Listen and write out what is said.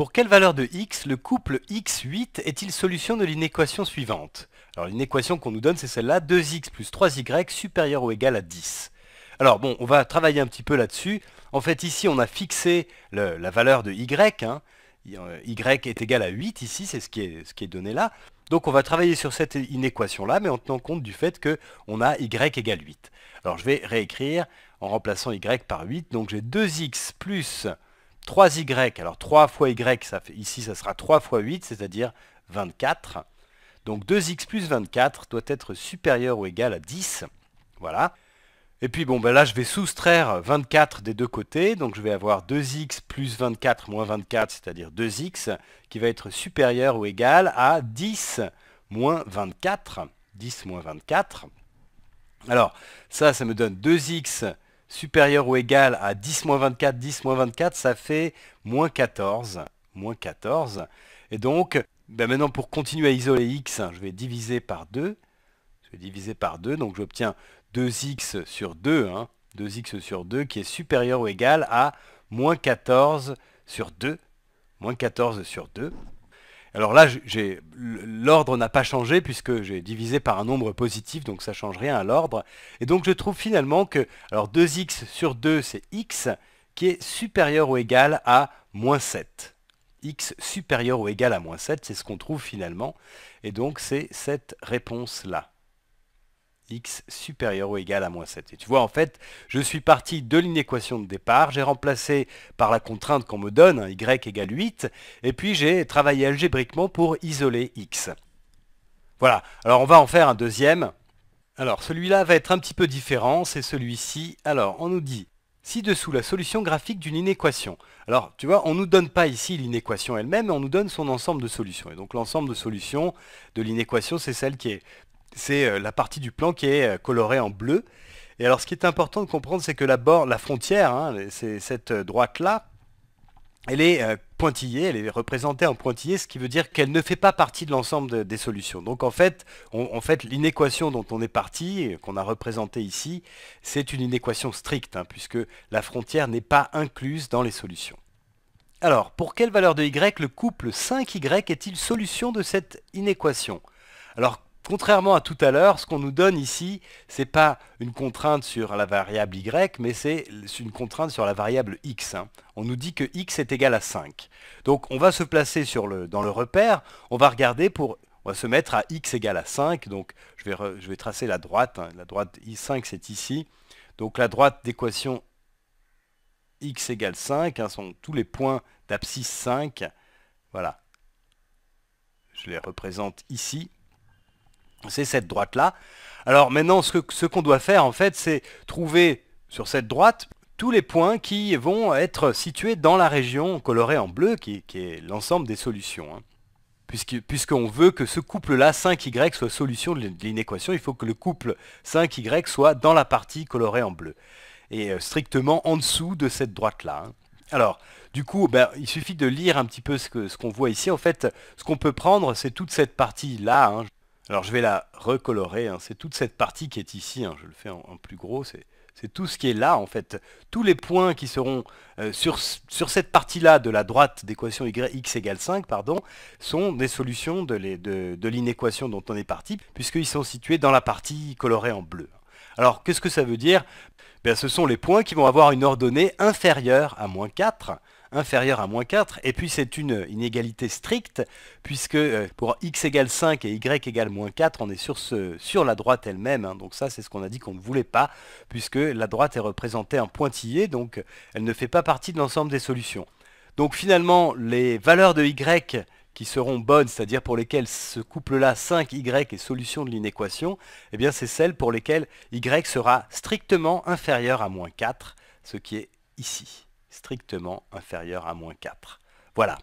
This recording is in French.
Pour quelle valeur de x le couple x8 est-il solution de l'inéquation suivante? Alors l'inéquation qu'on nous donne c'est celle-là, 2x plus 3y supérieur ou égal à 10. Alors bon, on va travailler un petit peu là-dessus. En fait ici on a fixé la valeur de y, hein. y est égal à 8 ici, c'est ce, qui est, ce qui est donné là. Donc on va travailler sur cette inéquation-là, mais en tenant compte du fait qu'on a y égale 8. Alors je vais réécrire en remplaçant y par 8. Donc j'ai 2x plus 3y. Alors 3 fois y, ici ça sera 3 fois 8, c'est-à-dire 24. Donc 2x plus 24 doit être supérieur ou égal à 10. Voilà. Et puis bon, ben là je vais soustraire 24 des deux côtés. Donc je vais avoir 2x plus 24 moins 24, c'est-à-dire 2x, qui va être supérieur ou égal à 10 moins 24. 10 moins 24. Alors ça, ça me donne 2x supérieur ou égal à 10 moins 24, 10 moins 24, ça fait moins 14. Moins 14. Et donc, ben maintenant pour continuer à isoler x, je vais diviser par 2. Je vais diviser par 2, donc j'obtiens 2x sur 2, 2x hein. sur 2 qui est supérieur ou égal à moins 14 sur 2. Moins 14 sur 2. Alors là, l'ordre n'a pas changé puisque j'ai divisé par un nombre positif, donc ça ne change rien à l'ordre. Et donc je trouve finalement que alors 2x sur 2, c'est x qui est supérieur ou égal à moins 7. x supérieur ou égal à moins 7, c'est ce qu'on trouve finalement. Et donc c'est cette réponse-là x supérieur ou égal à moins 7. Et tu vois, en fait, je suis parti de l'inéquation de départ, j'ai remplacé par la contrainte qu'on me donne, y égale 8, et puis j'ai travaillé algébriquement pour isoler x. Voilà, alors on va en faire un deuxième. Alors celui-là va être un petit peu différent, c'est celui-ci. Alors on nous dit ci-dessous la solution graphique d'une inéquation. Alors, tu vois, on ne nous donne pas ici l'inéquation elle-même, mais on nous donne son ensemble de solutions. Et donc l'ensemble de solutions de l'inéquation, c'est celle qui est c'est euh, la partie du plan qui est euh, colorée en bleu. Et alors ce qui est important de comprendre, c'est que la, la frontière, hein, c'est cette droite-là, elle est euh, pointillée, elle est représentée en pointillé, ce qui veut dire qu'elle ne fait pas partie de l'ensemble des solutions. Donc en fait, en fait l'inéquation dont on est parti, qu'on a représentée ici, c'est une inéquation stricte, hein, puisque la frontière n'est pas incluse dans les solutions. Alors, pour quelle valeur de y le couple 5y est-il solution de cette inéquation? Alors, Contrairement à tout à l'heure, ce qu'on nous donne ici, ce n'est pas une contrainte sur la variable y, mais c'est une contrainte sur la variable x. Hein. On nous dit que x est égal à 5. Donc on va se placer dans le repère, on va regarder pour... On va se mettre à x égale à 5, donc je vais, tracer la droite. Hein. La droite i5 c'est ici. Donc la droite d'équation x égale 5 hein, sont tous les points d'abscisse 5. Voilà. Je les représente ici c'est cette droite-là. Alors maintenant, ce qu'on doit faire, en fait, c'est trouver sur cette droite tous les points qui vont être situés dans la région colorée en bleu, qui, est l'ensemble des solutions. Hein. Puisqu'on veut que ce couple-là, 5y, soit solution de l'inéquation, il faut que le couple 5y soit dans la partie colorée en bleu. Et euh, strictement en dessous de cette droite-là. Hein. Alors, du coup, ben, il suffit de lire un petit peu ce qu'on voit ici. En fait, ce qu'on peut prendre, c'est toute cette partie-là. Hein. Alors je vais la recolorer, hein. c'est toute cette partie qui est ici, hein. je le fais en, plus gros, c'est tout ce qui est là en fait. Tous les points qui seront euh, sur, cette partie-là de la droite d'équation x égale 5, pardon, sont des solutions de l'inéquation dont on est parti, puisqu'ils sont situés dans la partie colorée en bleu. Alors qu'est-ce que ça veut dire? Ben, Ce sont les points qui vont avoir une ordonnée inférieure à moins 4, inférieur à moins 4. Et puis c'est une inégalité stricte, puisque euh, pour x égale 5 et y égale moins 4, on est sur, ce, sur la droite elle-même. Hein. Donc ça, c'est ce qu'on a dit qu'on ne voulait pas, puisque la droite est représentée en pointillé, donc elle ne fait pas partie de l'ensemble des solutions. Donc finalement, les valeurs de y qui seront bonnes, c'est-à-dire pour lesquelles ce couple-là 5y est solution de l'inéquation, eh bien c'est celles pour lesquelles y sera strictement inférieur à moins 4, ce qui est ici strictement inférieur à moins 4. Voilà.